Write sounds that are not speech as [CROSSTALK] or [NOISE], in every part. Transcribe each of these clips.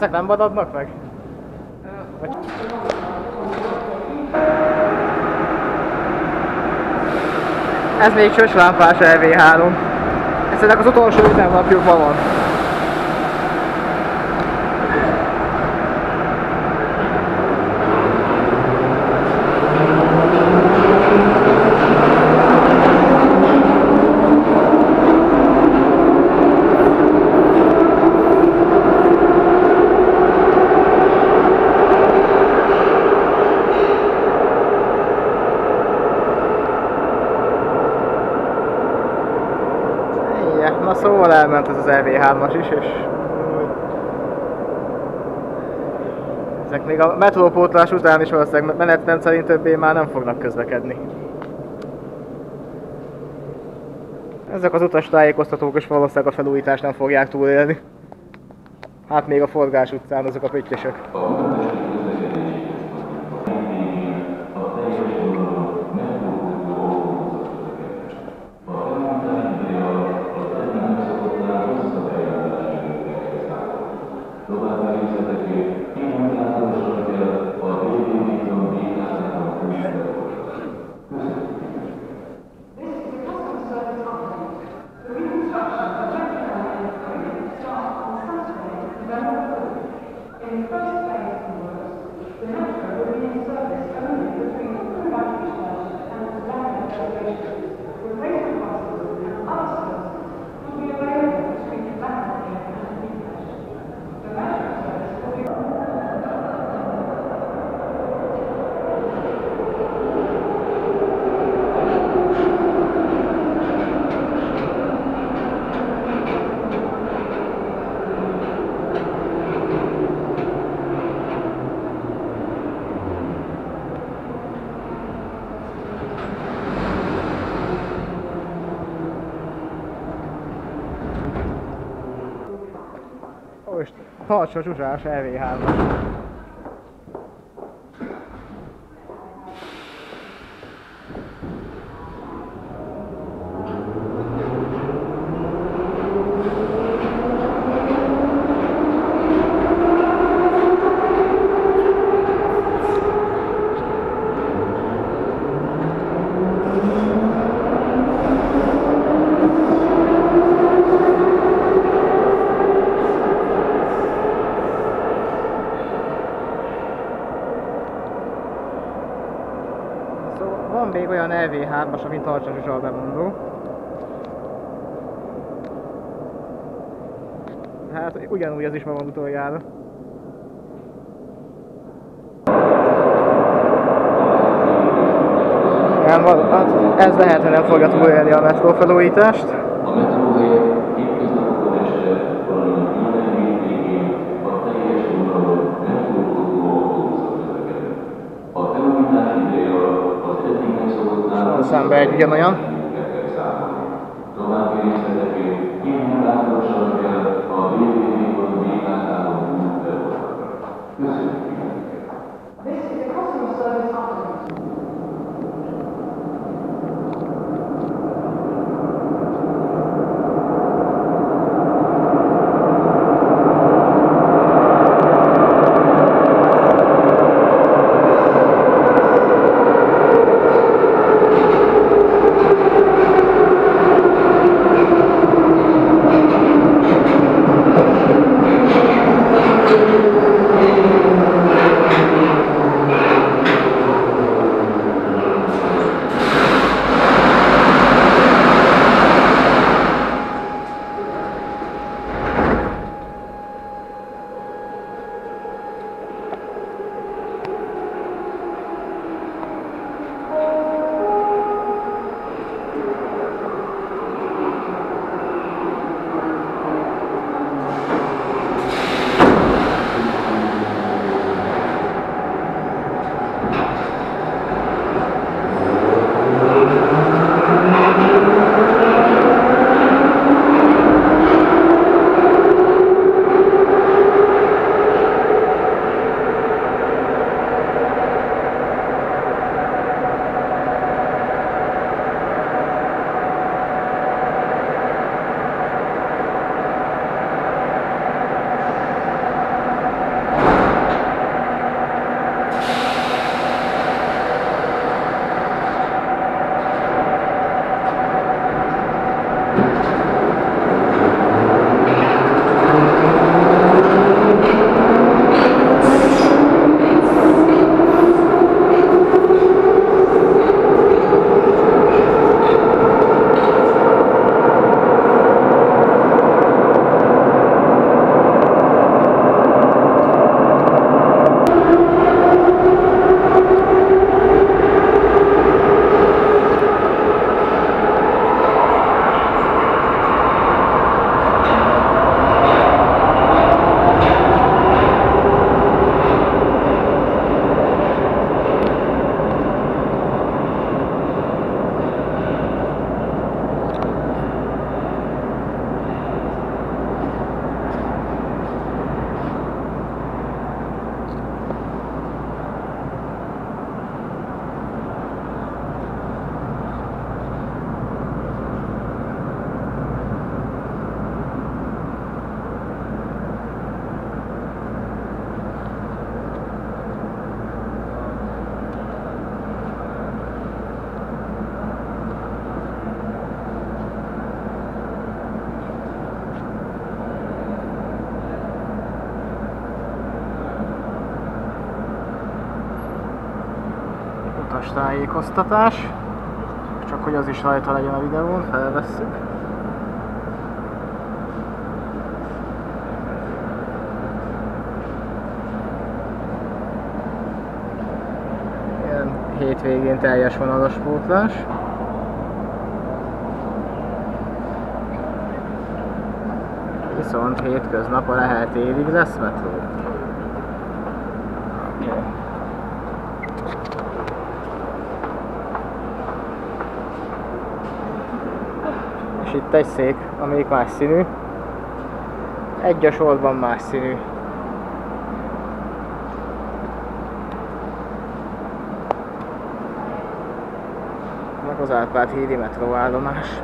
ezek nem vadadnak meg? Vagy... Ez még csöcslámpás LV3. Ez ennek az utolsó üzemnapjuk ma van. izgalmas is, és ezek még a metrópótlás után is valószínűleg menetrend szerint többé már nem fognak közlekedni. Ezek az utas tájékoztatók is valószínűleg a felújítást nem fogják túlélni. Hát még a forgás utcán azok a pöttyösök. Tartsa Zsuzsás EV3-as. hármas, mint Tarcsa Zsuzsa a bemondó. Hát ugyanúgy ez is ma van utoljára. Hát ez lehet, hogy nem fogja túlélni a metrófelújítást. badges, gentlemen. Tájékoztatás. Csak hogy az is rajta legyen a videón, felvesszük. Ilyen hétvégén teljes vonalas pótlás. Viszont hétköznap a Lehel térig lesz metró. Itt egy szék, amelyik más színű. Egy a sorban más színű. Meg az Árpád hídi metróállomás.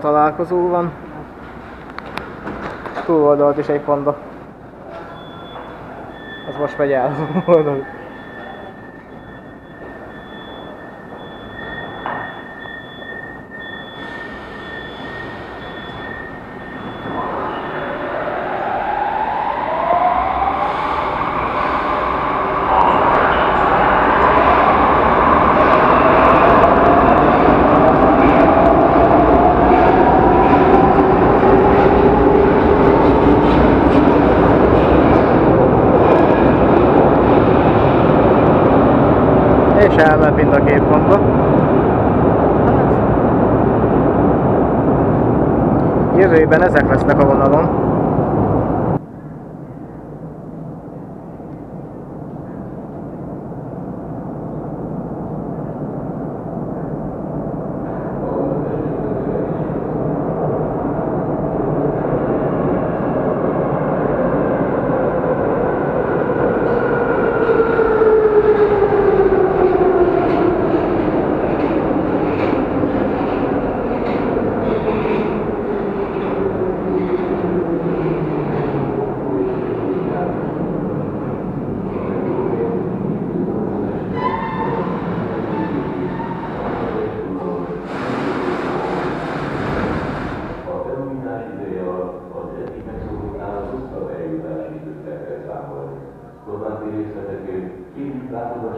Találkozó van. Túloldalt is egy panda. Az most megy el. [LAUGHS]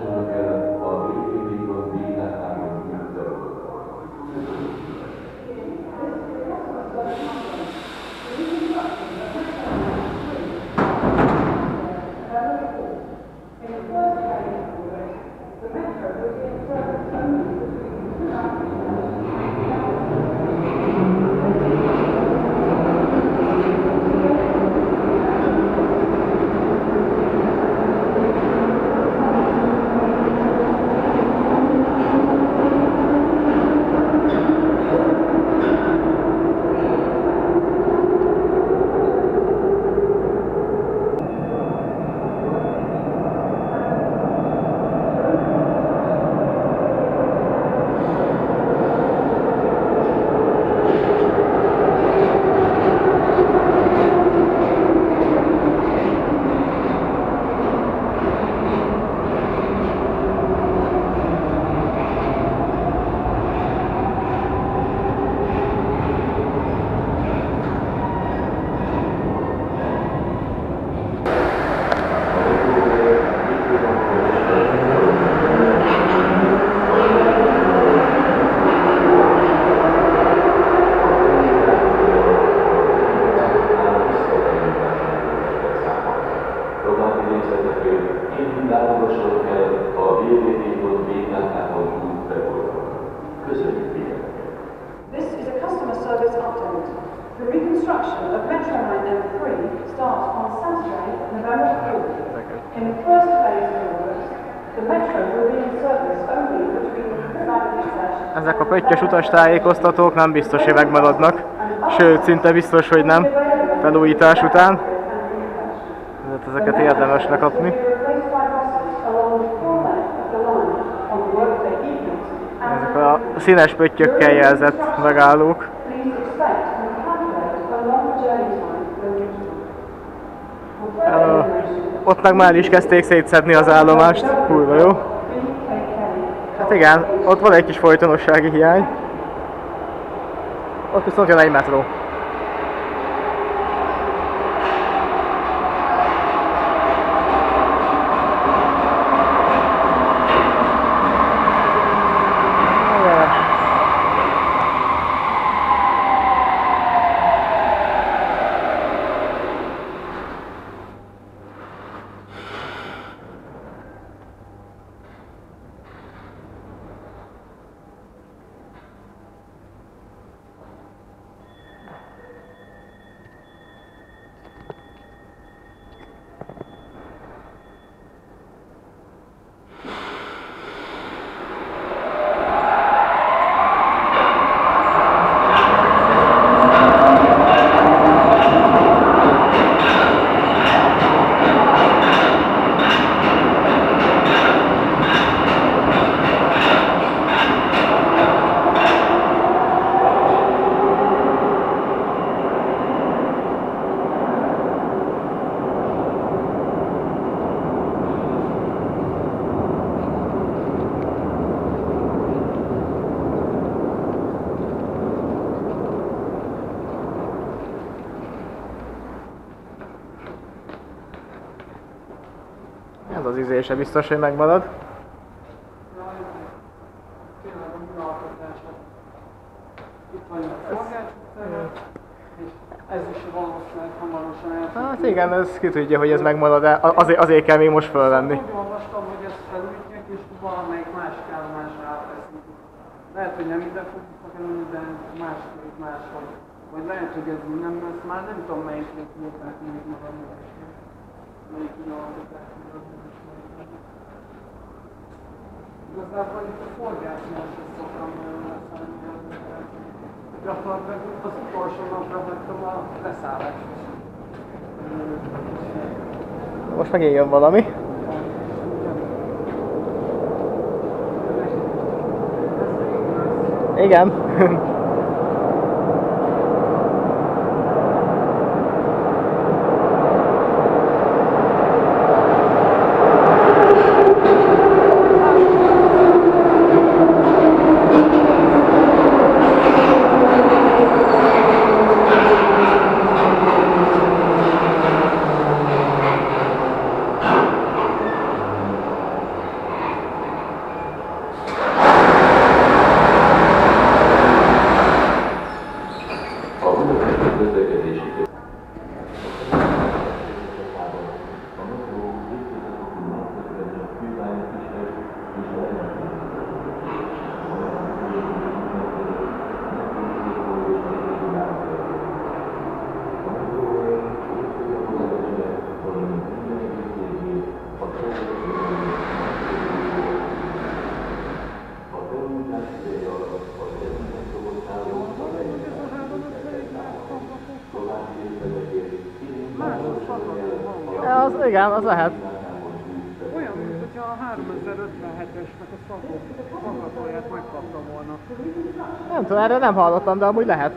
to look a pöttyös utastájékoztatók nem biztos, hogy megmaradnak, sőt, szinte biztos, hogy nem, felújítás után. Tehát ezeket érdemes lekapni. Ezek a színes pöttyökkel jelzett megállók. Ott meg már is kezdték szétszedni az állomást. Kurva jó. Hát igen, ott van egy kis folytonossági hiány. Ott viszont jön egy metró. Igen. A Forgács utcában, és ez is valószínűleg hamarosan el fog Hát igen, ez ki tudja, hogy ez megmarad-e. A- Azért, azért kell még most fölvenni. Úgy olvastam, hogy ezt felújítják, és valamelyik másik állomásra átveszik. Lehet, hogy nem ide fogjuk kerülni, de másik máshol. Vagy lehet, hogy ez nem lesz. Már nem tudom, melyik munkák még maradnak. Melyik maradnak. Igazából itt a forgásnál sem szoktam leszállni. Gyakorlatilag az utolsó napra hagytam a leszállást. Most megint jön valami. Igen. [LAUGHS] az lehet. Olyan, mint hogyha a 3057-esnek a szakatóját megkapta volna. Nem tudom, erre nem hallottam, de amúgy lehet.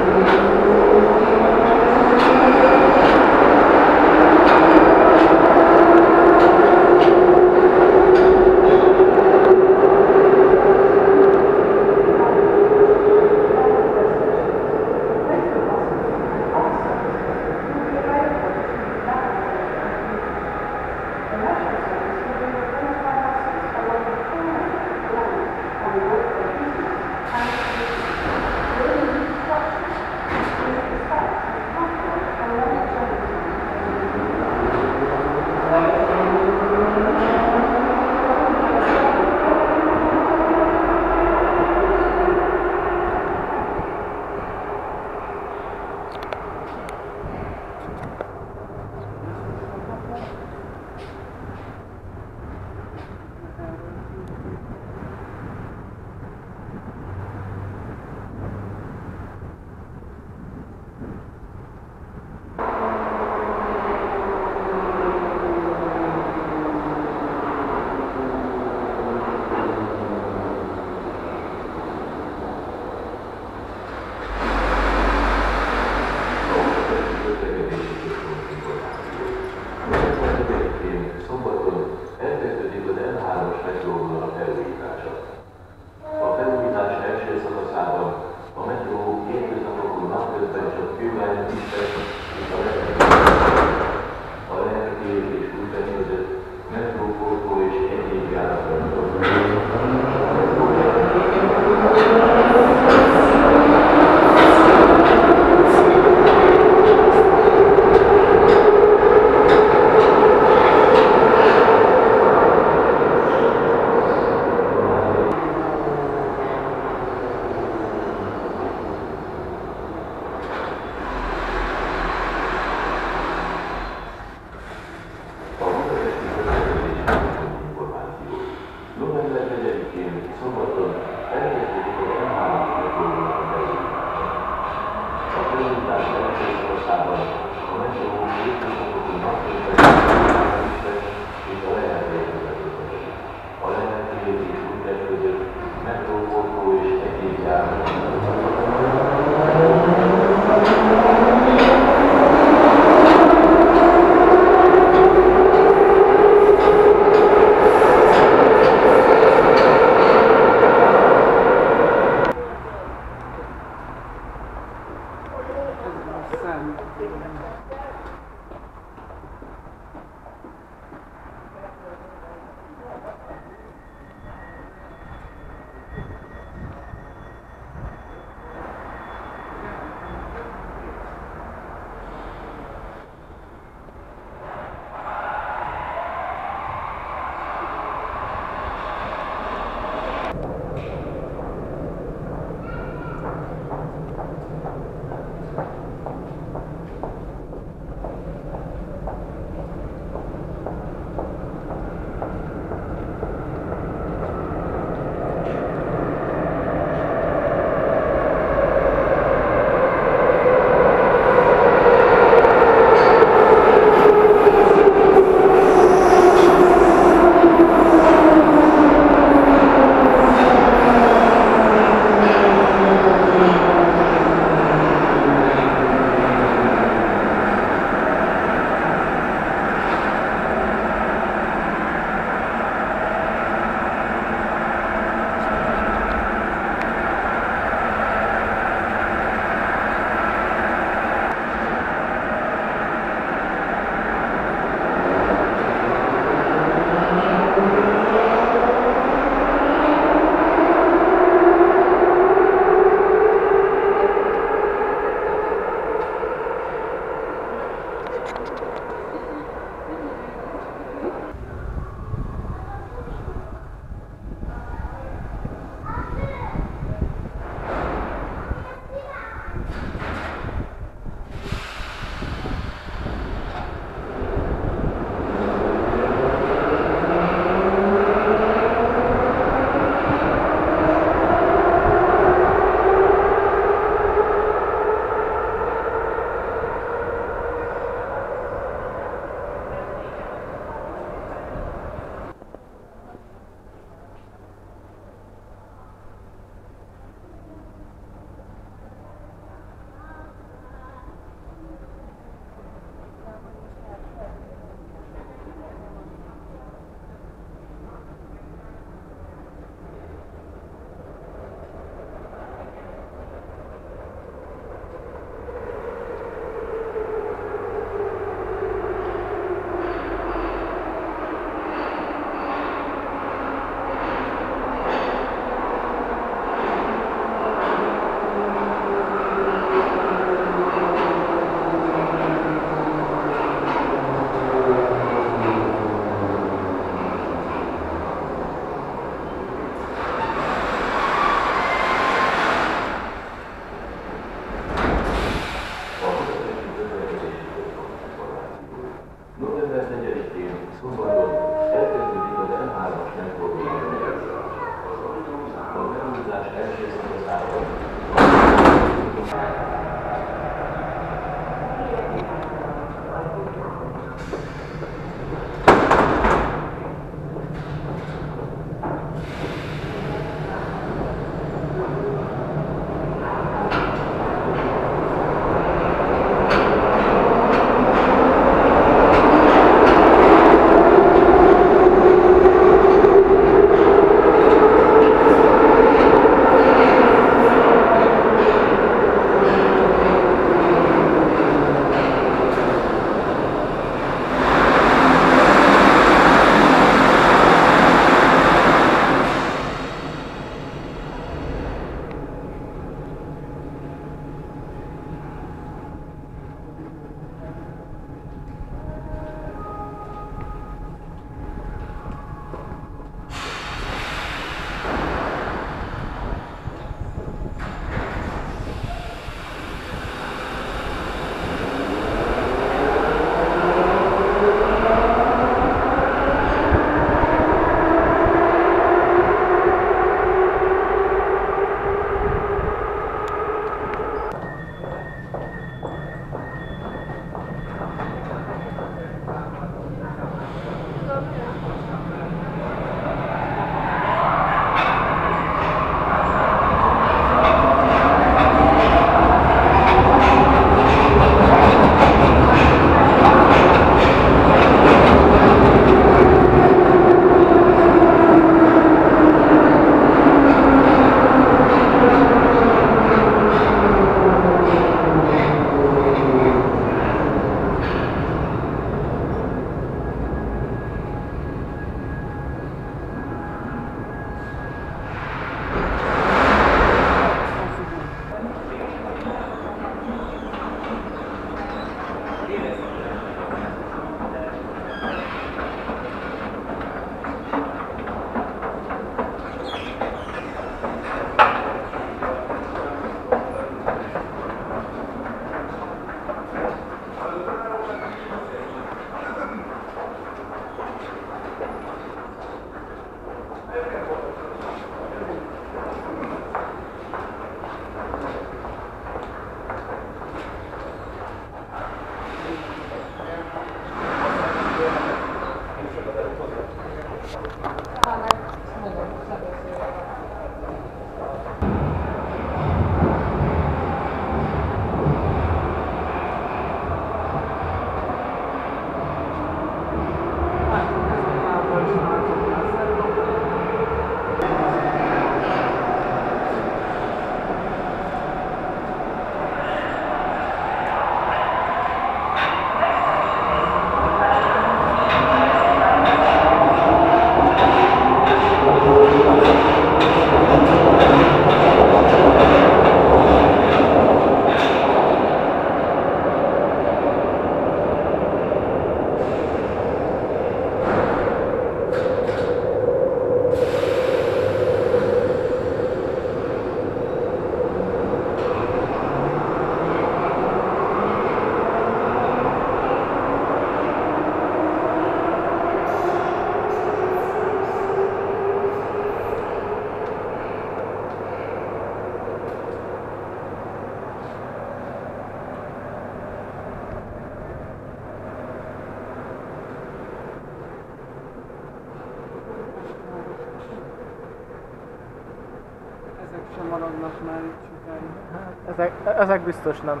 ezek biztos nem.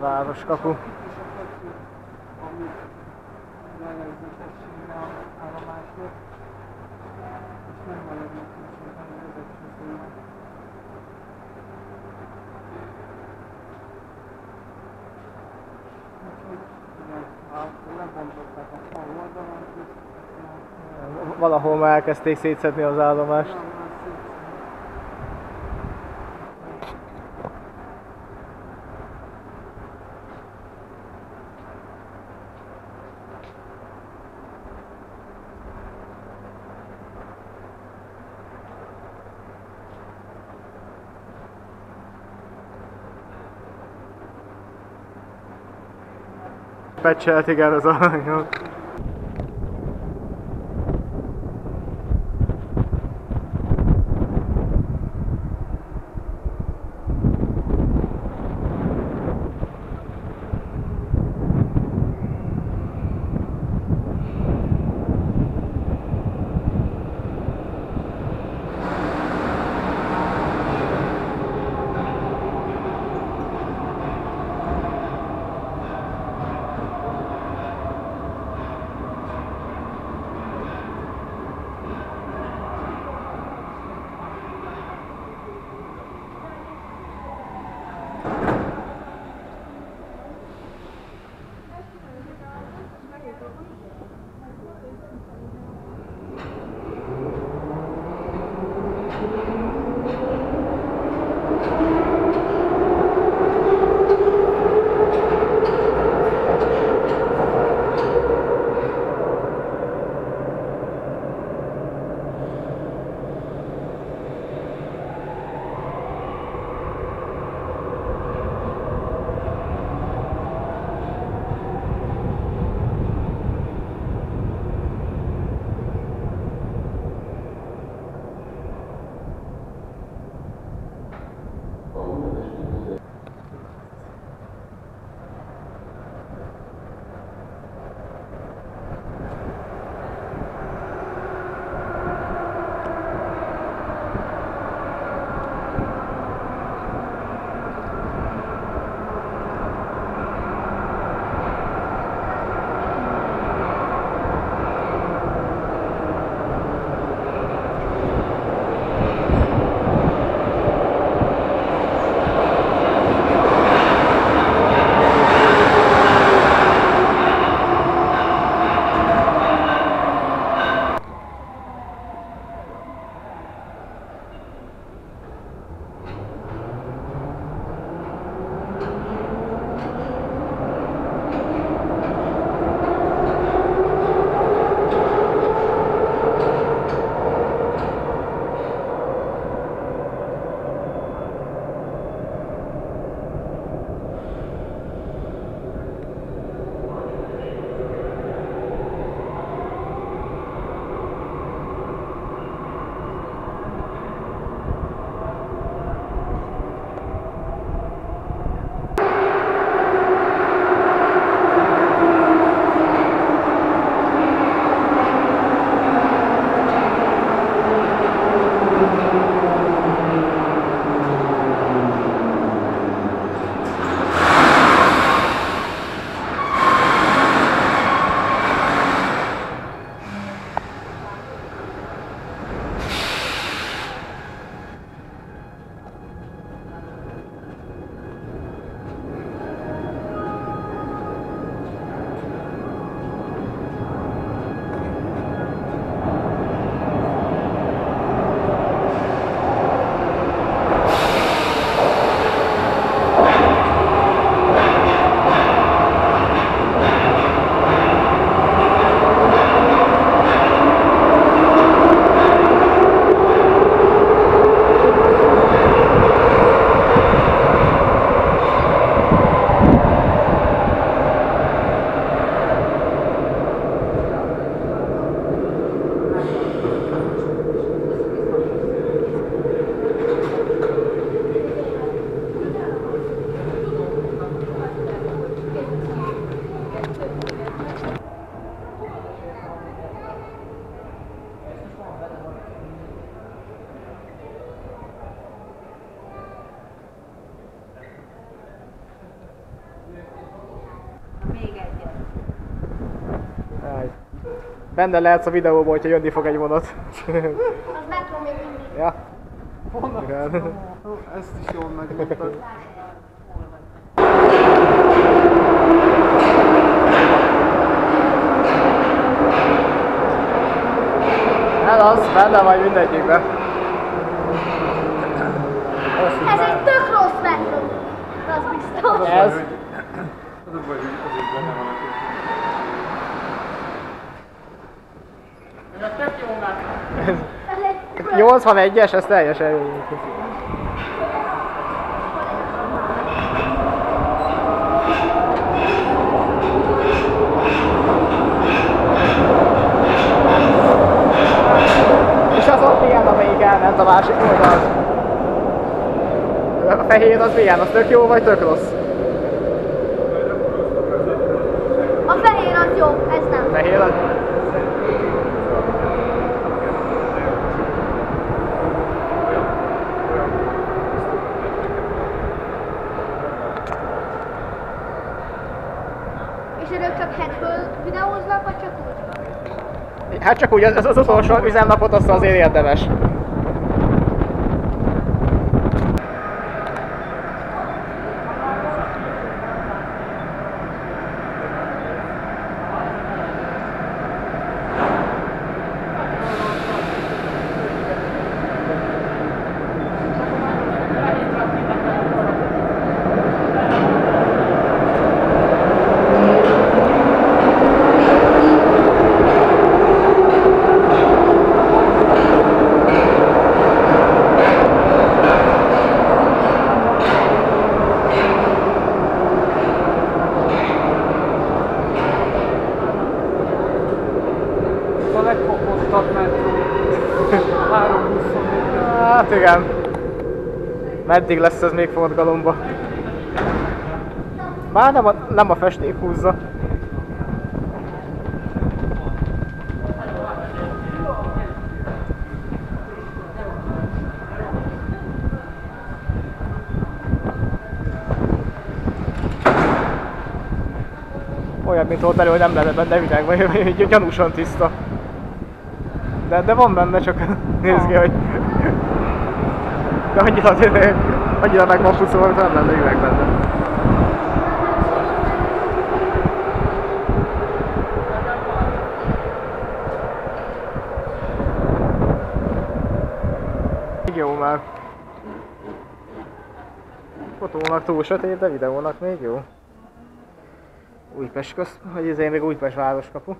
Városkapu. Valahol már elkezdték szétszedni az állomást. pecselt, igen, az aranyok. Benne lehetsz a videóból, hogyha jönni fog egy vonat. Az metró még mindig. ja. Honnan? Igen. Ezt is jól megmondtad. Hát az, benne vagy mindegyikben. Ez egy tök rossz metró. Az biztos. Ez, Az a baj, hogy azért benne van a kis. Ez egy 81-es, ez teljesen jó. És az ott milyen, amelyik elment a másik oldalt? A fehér az milyen? Az tök jó vagy tök rossz? A fehér az jó, ez nem. Fehér az... És önök csak hetből videóznak, vagy csak úgy? Hát csak úgy, az, az utolsó üzemnapot azt azért érdemes. A legkopottabb metró. 324 Hát igen. Meddig lesz ez még forgalomba? Már nem a, nem a festék húzza. Olyan, mint ott elő, hogy nem lenne benne üveg, vagy gyanúsan tiszta. De, de van benne, csak [LAUGHS] nézd ki, hogy... De annyira, annyira meg van pucolva, hogy nem lenne üveg benne. Jó már. Fotónak túl sötét, de videónak még jó. Újpest köz, hogy ezért még Újpest városkapu.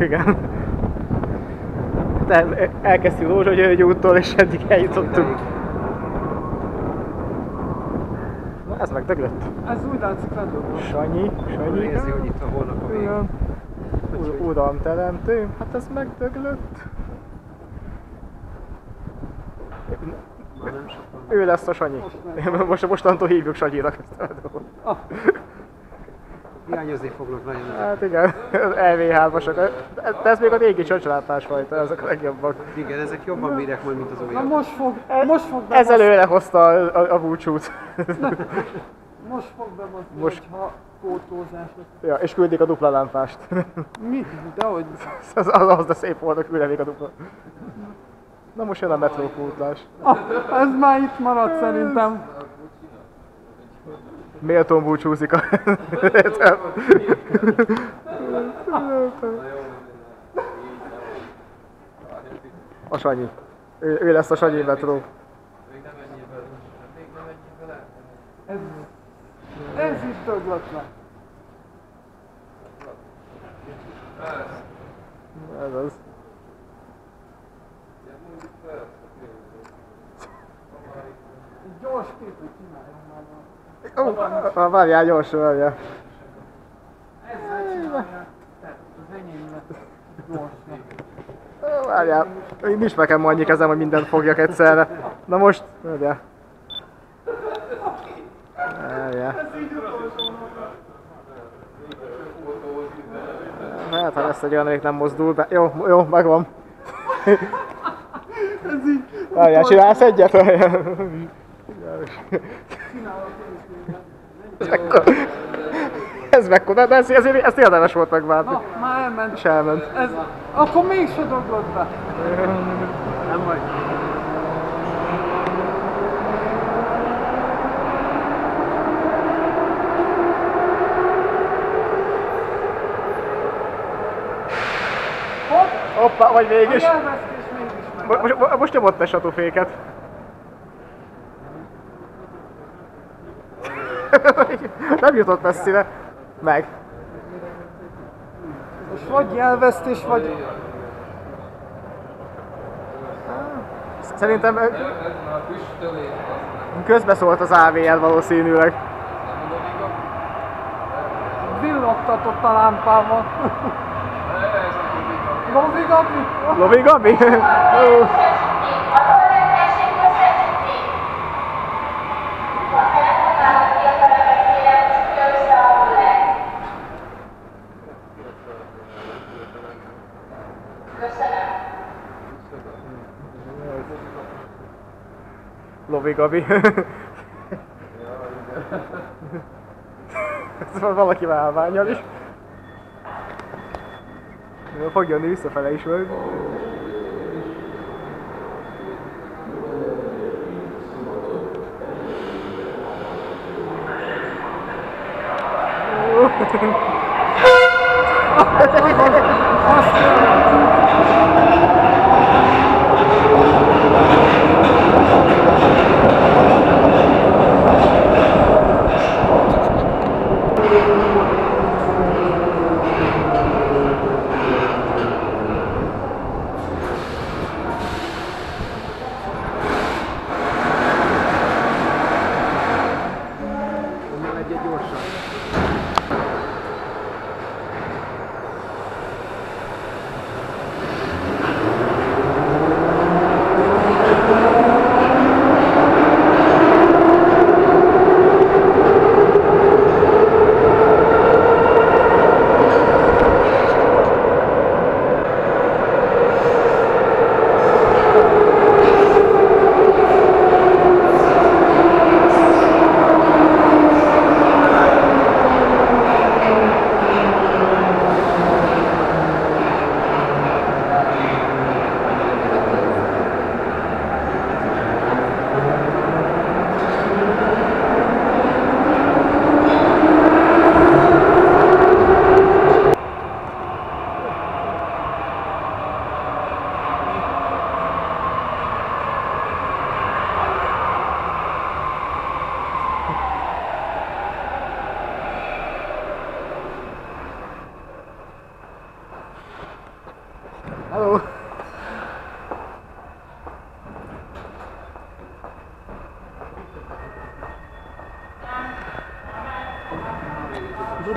Igen. De elkezdtük Rózsa György úttól, és eddig eljutottunk. Na, ez meg döglött. Ez úgy látszik ledobott. Sanyi, Sanyi. Érzi, hogy itt a holnap a végén. Igen. Ur- Uram teremtő, hát ez megdöglött. Ő lesz a Sanyi. Most, mostantól hívjuk Sanyinak ezt a dolgot. Ah, [LAUGHS] Hiányozni fognak nagyon. Hát igen, az LV3-asok. De ez még a régi csöcslátás fajta, ezek a legjobbak. Igen, ezek jobban bírják majd, mint az na újak. most fog, most fog Ez bebaszni, előre hozta a, a, a búcsút. most fog bebaszni, Most- hogyha pótózás ja, és küldik a dupla lámpást. Mi? Dehogy. [LAUGHS] az, az, az, de szép volna külde még a dupla. Na most jön a metrópótlás. Ah, ez már itt maradt szerintem. Méltón búcsúzik a... [LAUGHS] a Sanyi. Ő, ő lesz a Sanyi metró. Ez, ez döglött le. Ez az. Gyors képet csináljunk már. Ó, várjál, gyorsan, várjál. Ezzel. Tehát az enyém lesz gyorsnak. Várjál, én nincs nekem annyi kezem, hogy mindent fogjak egyszerre. Na most, várjál. Várjál. Hát, ha lesz egy olyan, amelyik nem mozdul be. Jó, jó, megvan. Ez így Várjál, csinálsz egyet? Várjál. Mekkora? Ez mekkora? De ez, ezért, ezt érdemes volt megvárni. Na, már elment. És elment. Ez, akkor mégse döglött be. Nem vagy. Hoppá, vagy A mégis. mégis Most, mo- most nyomott egy satúféket. [LAUGHS] Nem jutott messzire. Meg. Most vagy nyelvesztés, vagy... Szerintem közbeszólt az AVL valószínűleg. Villogtatott a lámpával. Lovi Gabi? Lovi Gabi? Lovi Gabi. Ez van valaki válványal is. Fog jönni visszafele is majd.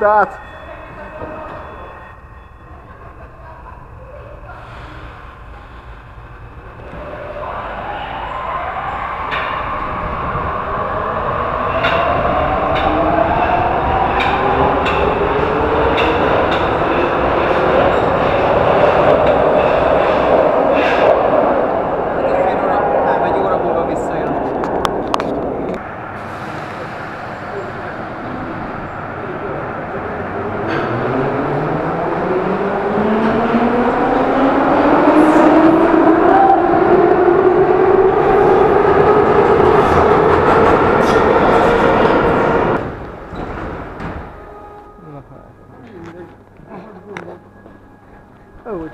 Start.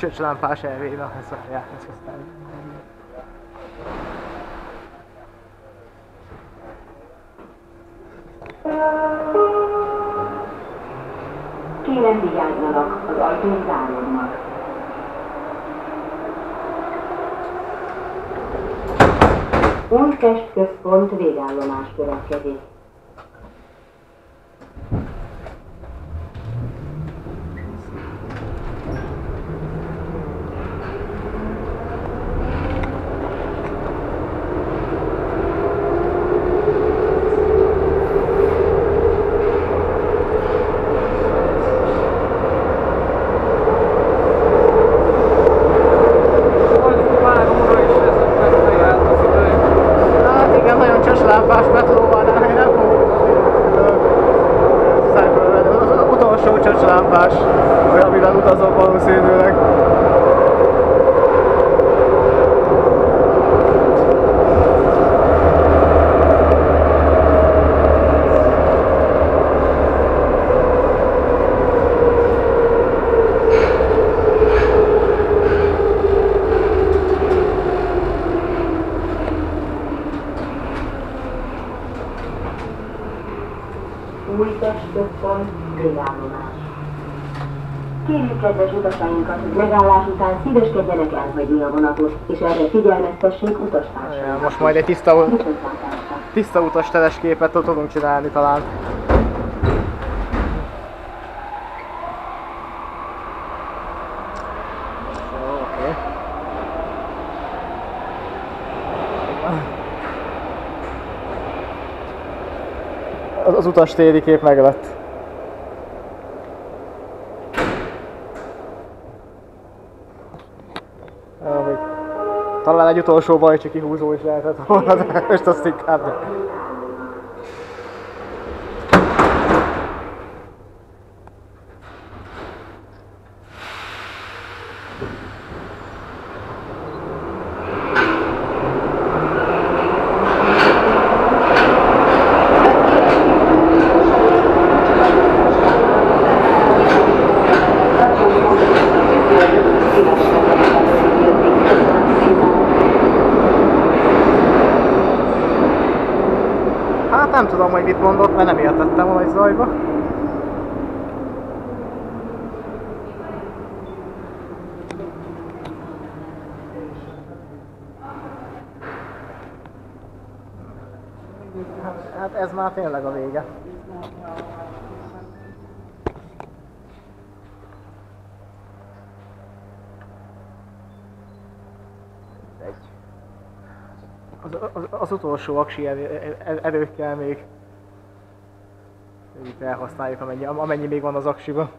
Ó, csöcslámpás elvé, na ez várjál, ez aztán... Kérem vigyázzanak, az ajtók záródnak. Újpest központ végállomás következik. Vagy már óra is ezeknek lejárt az idő. Hát igen, nagyon csöcslámpás metró van, de én nem fogok szájfölvenni. Az utolsó csöcslámpás, olyan, amivel utazok valószínűleg. Újpest központ végállomás. Kérjük kedves utasainkat, hogy megállás után szíveskedjenek elhagyni a vonatot, és erre figyelmeztessék utastársainkat. Most majd egy tiszta, tiszta utas telesképet tudunk csinálni talán. Az, utas téri kép meg egy utolsó bajcsi kihúzó is lehetett volna, de most azt inkább. Hát nem tudom, hogy mit mondott, mert nem értettem a nagy zajba. Hát- ez már tényleg a vége. Az, az, az utolsó aksi elő, el- elő kell még. Itt elhasználjuk amennyi, amennyi még van az aksiban.